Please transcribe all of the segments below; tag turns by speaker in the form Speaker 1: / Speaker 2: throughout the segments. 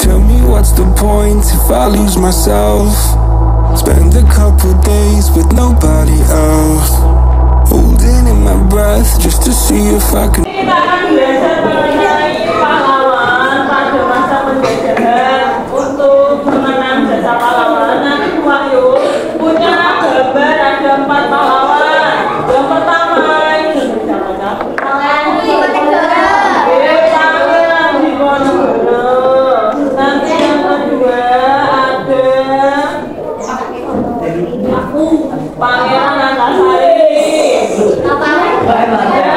Speaker 1: Tell me what's the point if I lose myself Spend a couple days with nobody else Holding in my breath just to see if I can
Speaker 2: auf einmal.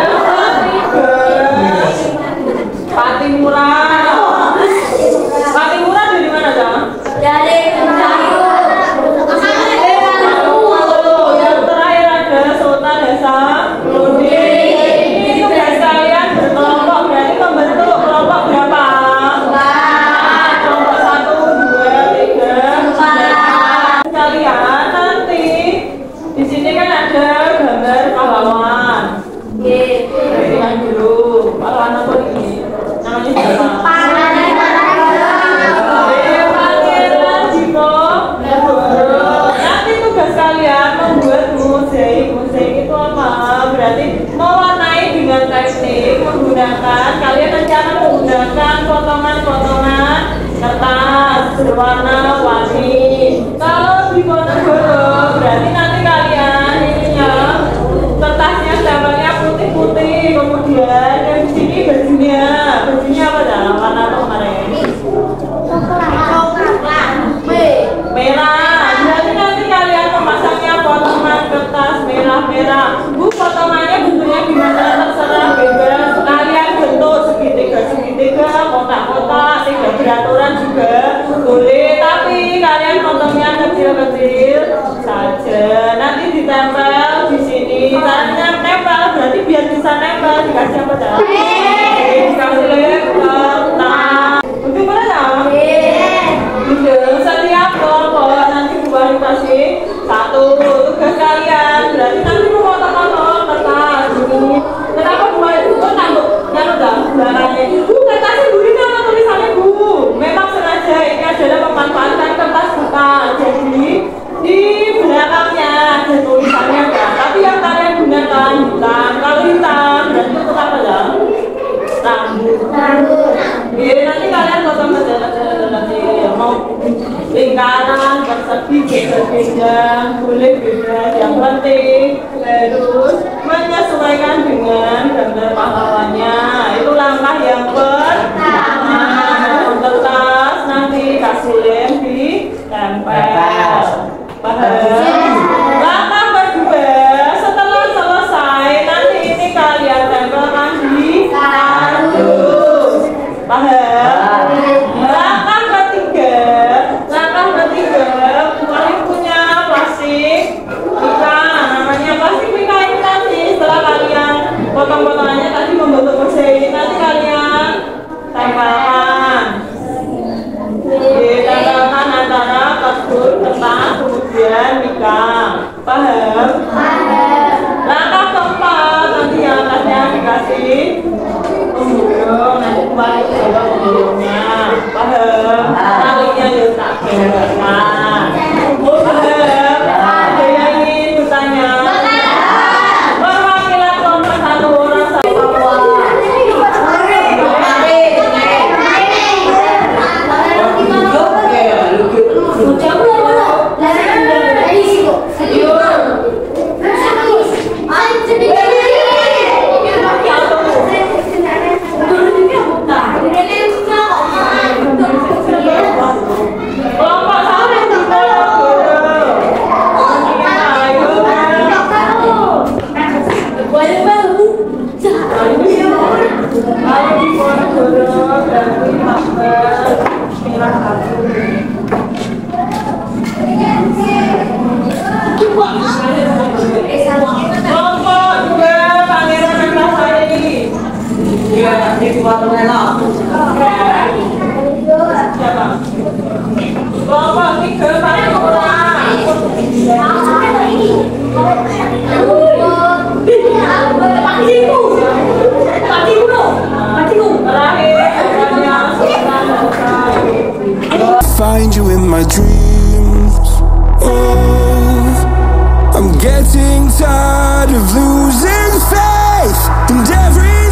Speaker 2: pakai pinggang boleh dan paham? paham langkah keempat nanti yang atasnya dikasih pemburung nanti kembali coba
Speaker 1: Find you in my dreams. Oh, I'm getting tired of losing faith and everything.